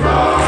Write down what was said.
He